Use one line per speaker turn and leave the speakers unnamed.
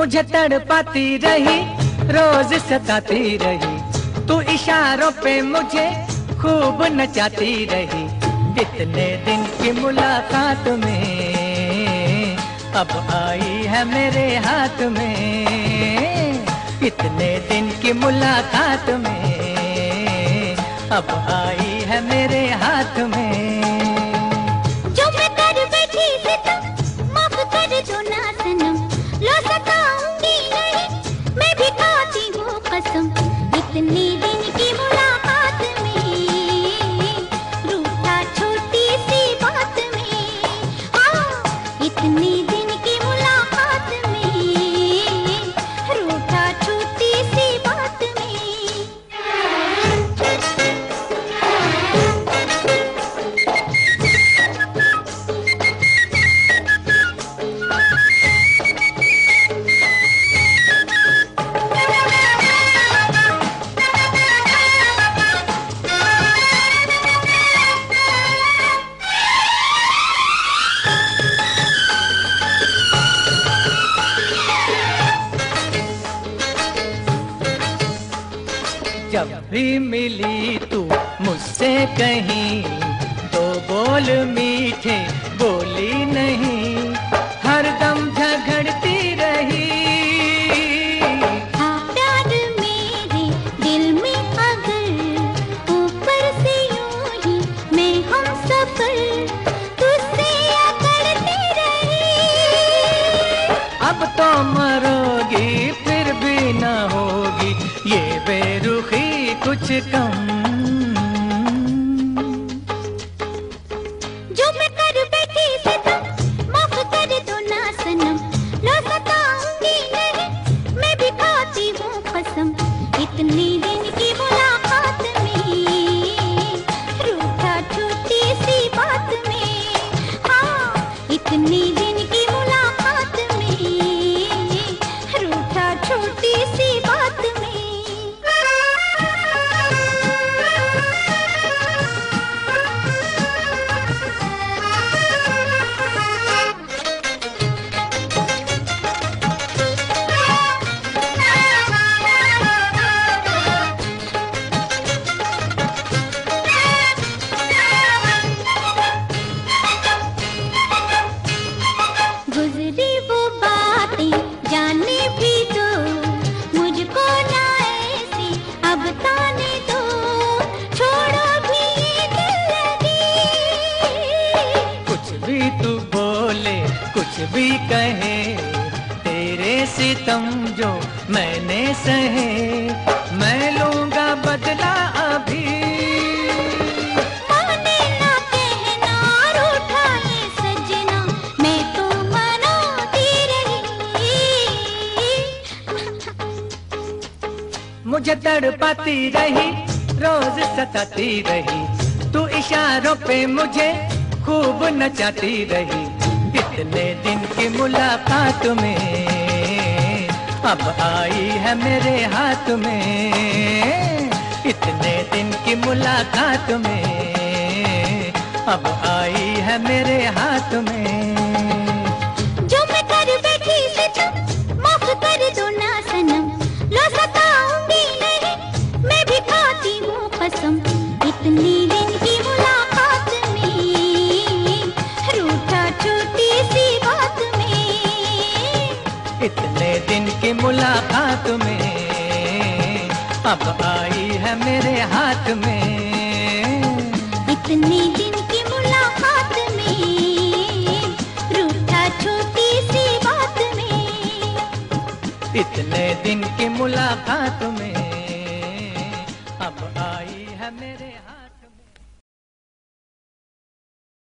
मुझे तड़पाती रही, रोज सताती रही। तू इशारों पे मुझे खूब नचाती रही। कितने दिन की मुलाकात में, अब आई है मेरे हाथ में। कितने दिन की मुलाकात में, अब आई है मेरे हाथ में।
जो मैं कर बैठी सितम माफ़ कर दो ना
जब भी मिली तू मुझसे कहीं तो बोल मीठे बोली नहीं। हर दम झगड़ती रही।
था प्यार मेरे दिल में अगर ऊपर से यूँ ही मैं हम सफ़र तुझसे अकड़ती रही।
अब तो मरोगी फिर भी न कुछ कम
भी
कहे तेरे सितम जो मैंने सहे मैं लूँगा बदला अभी।
माने ना कहना रूठा ये सजना मैं तो
मुझे तड़पाती रही रोज सताती रही तू इशारों पे मुझे खूब नचाती रही। कितने दिन की मुलाकात में, अब आई है मेरे हाथ में। इतने दिन की मुलाकात में, अब आई है मेरे हाथ में।
जो मैं कर बैठी माफ़ कर दो ना सनम। लो नहीं, मैं भी खाती हूँ कसम। इतनी
इतने दिन की मुलाकात में अब आई है मेरे हाथ में।
इतनी दिन की मुलाकात में रूठा छोटी सी बात में।
इतने दिन की मुलाकात में अब आई है मेरे